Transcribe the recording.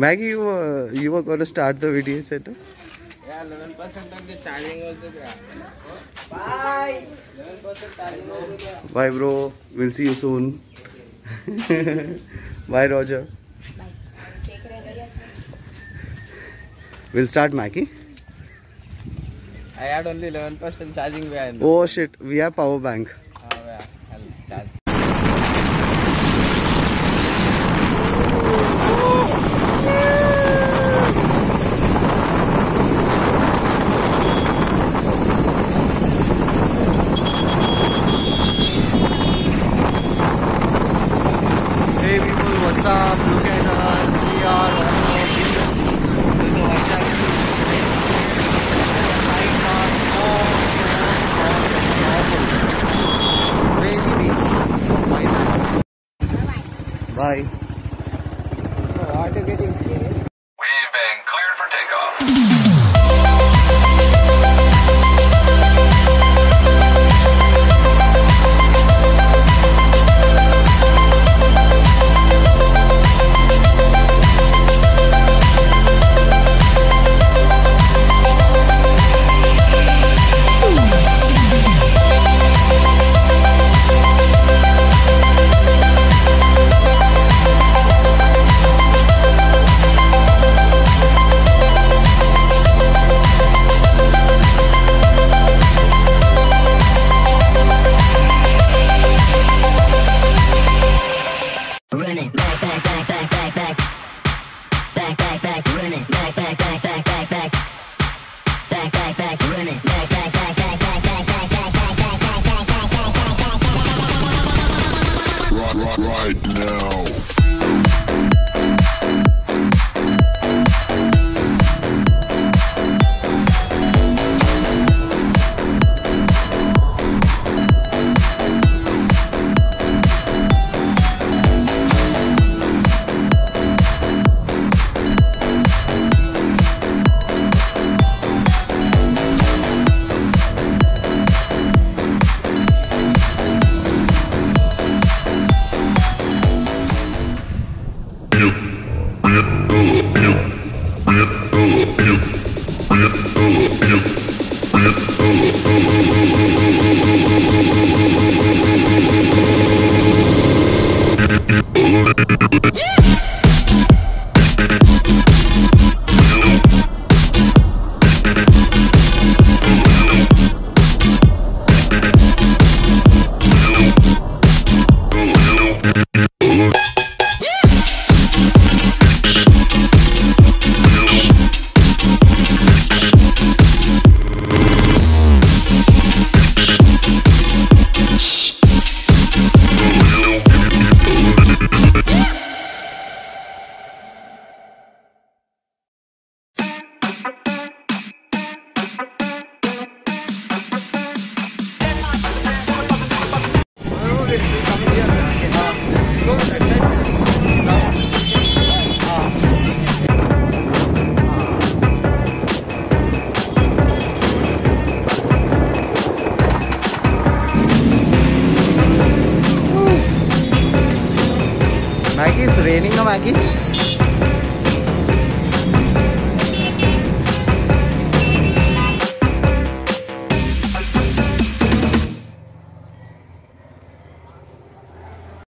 Maggie, you were, you were going to start the VDA center? Yeah, 11% of the charging was there. Bye. 11% charging was there. Bye, bro. We'll see you soon. Bye, Roger. We'll start, Maggie. I had only 11% charging behind. Oh shit, we have power bank. Ah, yeah, I'll charge. Bye. Yeah! Maggie, it's raining now, Maggie.